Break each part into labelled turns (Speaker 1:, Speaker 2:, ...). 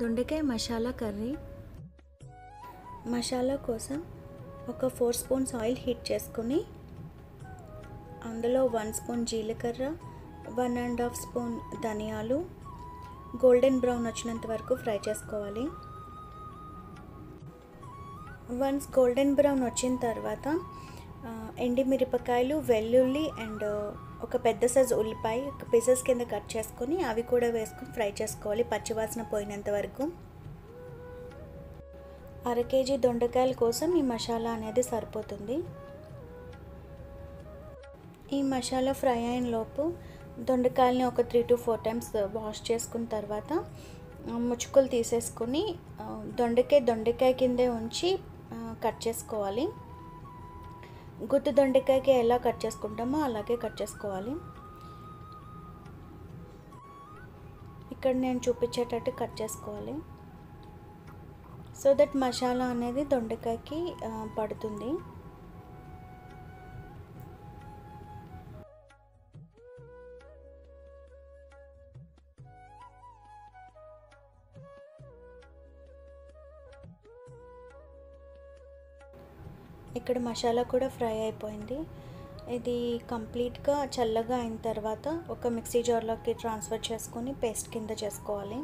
Speaker 1: దొండకాయ మసాలా కర్రీ. మసాలా కోసం ఒక ఫోర్ స్పూన్స్ ఆయిల్ హీట్ చేసుకొని అందులో వన్ స్పూన్ జీలకర్ర వన్ అండ్ హాఫ్ స్పూన్ ధనియాలు. గోల్డెన్ బ్రౌన్ వచ్చినంత వరకు ఫ్రై చేసుకోవాలి. వన్స్ గోల్డెన్ బ్రౌన్ వచ్చిన తర్వాత ఎండిమిరపకాయలు వెల్లుల్లి అండ్ ఒక పెద్ద సైజు ఉల్లిపాయ పీసెస్ కింద కట్ చేసుకొని అవి కూడా వేసుకొని ఫ్రై చేసుకోవాలి పచ్చివాసన పోయినంత వరకు. అర కేజీ దొండకాయల కోసం ఈ మసాలా అనేది సరిపోతుంది. ఈ మసాలా ఫ్రై అయిన లోపు దొండకాయలని ఒక three to four times wash చేసుకున్న తర్వాత ముచ్చుకలు తీసేసుకొని దొండకాయ దొండకాయ కిందే ఉంచి కట్ చేసుకోవాలి. గుత్తి దొండకాయకి ఎలా కట్ చేసుకుంటామో అలాగే కట్ చేసుకోవాలి. ఇక్కడ నేను చూపించేటట్టు కట్ చేసుకోవాలి. సో దట్ మసాలా అనేది దొండకాయకి పడుతుంది. ఇక్కడ మసాలా కూడా ఫ్రై అయిపోయింది. ఇది కంప్లీట్గా చల్లగా అయిన తర్వాత ఒక మిక్సీ జార్లోకి ట్రాన్స్ఫర్ చేసుకొని పేస్ట్ కింద చేసుకోవాలి.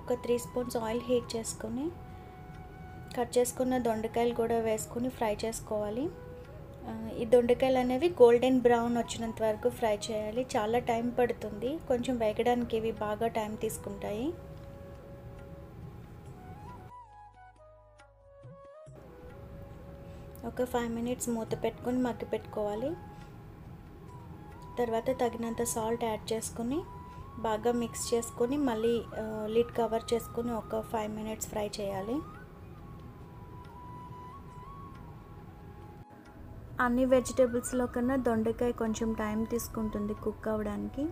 Speaker 1: ఒక త్రీ స్పూన్స్ ఆయిల్ హీట్ చేసుకొని కట్ చేసుకున్న దొండకాయలు కూడా వేసుకొని ఫ్రై చేసుకోవాలి. ఈ దొండకాయలు అనేవి గోల్డెన్ బ్రౌన్ వచ్చినంత వరకు ఫ్రై చేయాలి. చాలా టైం పడుతుంది. కొంచెం వేగడానికి ఇవి బాగా టైం తీసుకుంటాయి. ఒక ఫైవ్ మినిట్స్ మూత పెట్టుకొని మగ్గి పెట్టుకోవాలి. తర్వాత తగినంత సాల్ట్ యాడ్ చేసుకొని బాగా మిక్స్ చేసుకొని మళ్ళీ లిడ్ కవర్ చేసుకొని ఒక ఫైవ్ మినిట్స్ ఫ్రై చేయాలి. అన్ని వెజిటేబుల్స్లో కన్నా దొండకాయ కొంచెం టైం తీసుకుంటుంది కుక్ అవ్వడానికి.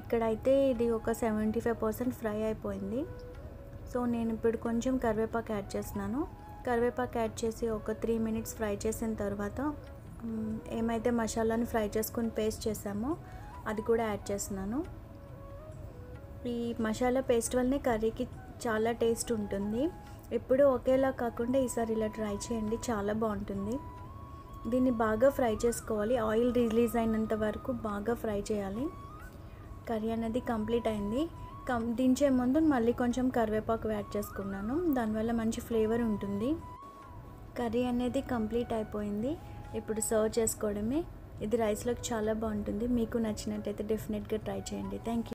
Speaker 1: ఇక్కడైతే ఇది ఒక సెవెంటీ ఫైవ్ పర్సెంట్ ఫ్రై అయిపోయింది. సో నేను ఇప్పుడు కొంచెం కరివేపాకు యాడ్ చేస్తున్నాను. కరివేపాకు యాడ్ చేసి ఒక త్రీ మినిట్స్ ఫ్రై చేసిన తర్వాత ఏమైతే మసాలాని ఫ్రై చేసుకుని పేస్ట్ చేసామో అది కూడా యాడ్ చేస్తున్నాను. ఈ మసాలా పేస్ట్ వల్లనే కర్రీకి చాలా టేస్ట్ ఉంటుంది. ఎప్పుడు ఒకేలా కాకుండా ఈసారి ఇలా ట్రై చేయండి చాలా బాగుంటుంది. దీన్ని బాగా ఫ్రై చేసుకోవాలి. ఆయిల్ రిలీజ్ అయినంత వరకు బాగా ఫ్రై చేయాలి. కర్రీ అనేది కంప్లీట్ అయింది. కం దించే ముందు మళ్ళీ కొంచెం కరివేపాకు యాడ్ చేసుకున్నాను. దానివల్ల మంచి ఫ్లేవర్ ఉంటుంది. కర్రీ అనేది కంప్లీట్ అయిపోయింది. ఇప్పుడు సర్వ్ చేసుకోవడమే. ఇది రైస్లోకి చాలా బాగుంటుంది. మీకు నచ్చినట్టయితే డెఫినెట్గా ట్రై చేయండి. Thank you